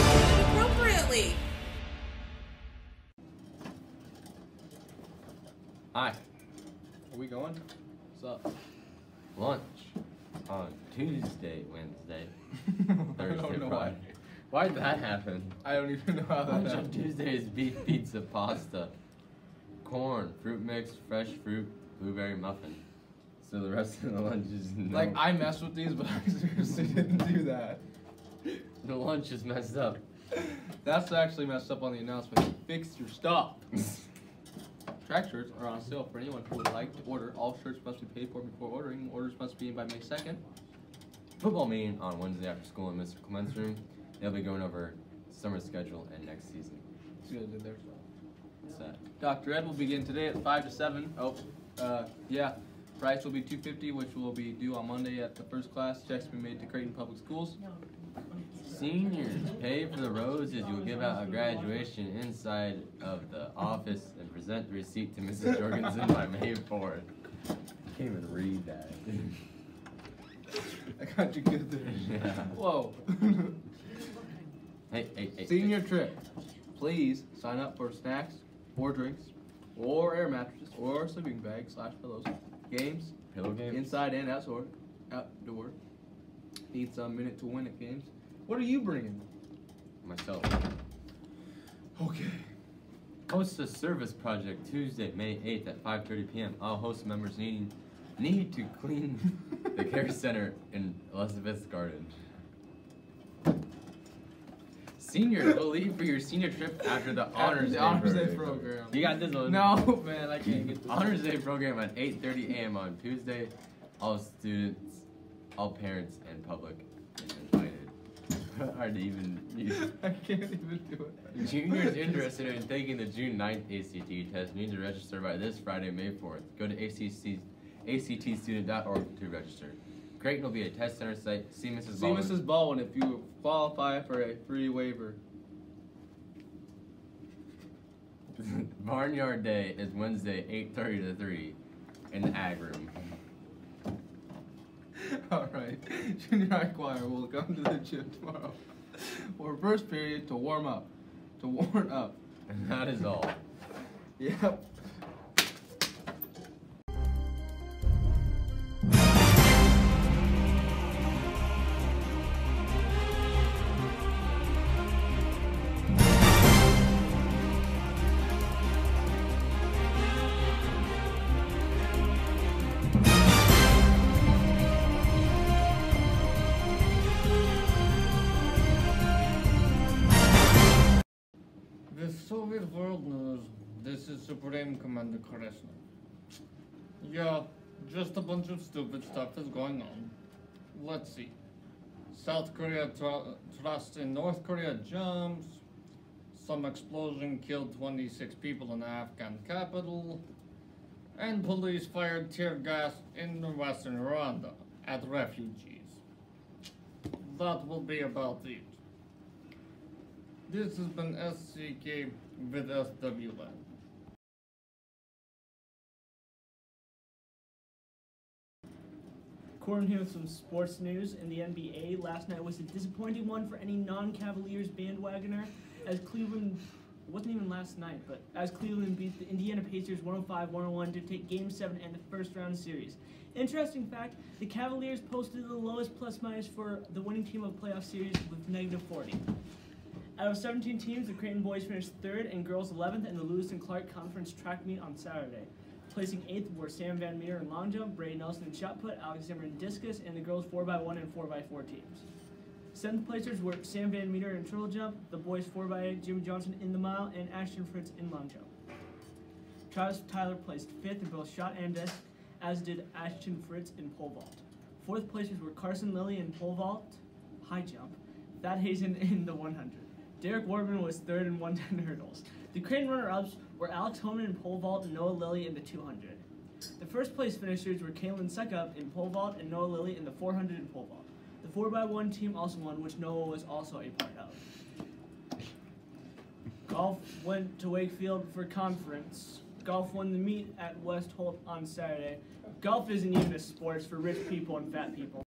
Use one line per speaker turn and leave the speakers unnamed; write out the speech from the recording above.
Appropriately. Hi. Are we going? What's up?
Lunch on Tuesday, Wednesday, Thursday, Friday.
Why.
why did that happen?
I don't even know how that
Lunch
happened.
on Tuesday is beef pizza pasta corn, fruit mix, fresh fruit, blueberry muffin. So the rest of the lunch is no.
Like I messed with these, but I seriously didn't do that.
the lunch is messed up.
That's actually messed up on the announcement. Fix your stuff. Track shirts are on sale for anyone who would like to order. All shirts must be paid for before ordering. Orders must be in by May 2nd.
Football meeting on Wednesday after school in Mr. Clement's room. They'll be going over summer schedule and next season.
See what I did there.
What's that?
Dr. Ed will begin today at 5 to 7. Oh, uh, yeah. Price will be 250 which will be due on Monday at the first class. Checks will be made to Creighton Public Schools.
Seniors, pay for the roses. You'll give out a graduation inside of the office and present the receipt to Mrs. Jorgensen by May 4th. I Can't even read that.
I got you good there.
Yeah.
Whoa.
Hey, hey, hey.
Senior trip. Please sign up for snacks or drinks or air mattresses or sleeping bags slash pillows. Games,
Pillow game?
inside and outdoor. Outdoor. Need some minute to win at games. What are you bringing?
Myself.
Okay.
HOSA a service project Tuesday, May 8th at 5.30 p.m. All HOSA members needing need to clean the care center in Elizabeth Garden. Seniors will leave for your senior trip after the Honors
the
Day
Honors Day
program.
program.
You got this one.
No, man, I can't get this.
Honors Day program at 8:30 a.m. on Tuesday. All students, all parents, and public is invited. Hard to even use.
I can't even do it.
Juniors interested in taking the June 9th ACT test need to register by this Friday, May 4th. Go to ACC, actstudent.org to register. Creighton will be a test center site. See Mrs.
See
Baldwin.
Mrs. Baldwin if you qualify for a free waiver.
Barnyard Day is Wednesday, 8:30 to 3, in the ag room.
Alright, junior high choir will come to the gym tomorrow for first period to warm up. To warm up.
And that is all.
Yep.
Soviet World News. This is Supreme Commander Krishna. Yeah, just a bunch of stupid stuff is going on. Let's see. South Korea tr- thrust in North Korea jumps. Some explosion killed 26 people in the Afghan capital. And police fired tear gas in western Rwanda at refugees. That will be about it. This has been SCK with SWN.
Corbin here with some sports news in the NBA. Last night was a disappointing one for any non-Cavaliers bandwagoner, as Cleveland wasn't even last night, but as Cleveland beat the Indiana Pacers 105-101 to take Game 7 and the first round series. Interesting fact: the Cavaliers posted the lowest plus minus for the winning team of playoff series with negative 40. Out of 17 teams, the Creighton boys finished third and girls 11th in the Lewis and Clark Conference track meet on Saturday. Placing eighth were Sam Van Meter in long jump, Bray Nelson in shot put, Alex Zimmer in discus, and the girls 4x1 and 4x4 teams. Seventh placers were Sam Van Meter in triple jump, the boys 4x8, Jimmy Johnson in the mile, and Ashton Fritz in long jump. Travis Tyler placed fifth in both shot and disc, as did Ashton Fritz in pole vault. Fourth placers were Carson Lilly in pole vault, high jump, Thad Hazen in the 100. Derek Warman was third in 110 hurdles. The Creighton runner-ups were Alex Holman in pole vault and Noah Lilly in the 200. The first place finishers were Kaylin Suckup in pole vault and Noah Lilly in the 400 in pole vault. The 4x1 team also won, which Noah was also a part of. Golf went to Wakefield for conference. Golf won the meet at West Holt on Saturday. Golf isn't even a sport, it's for rich people and fat people.